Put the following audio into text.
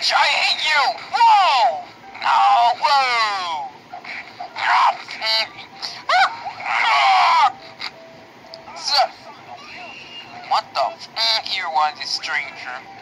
bitch! I hate you! Whoa! No! Whoa! What the f- Here, want, this stranger.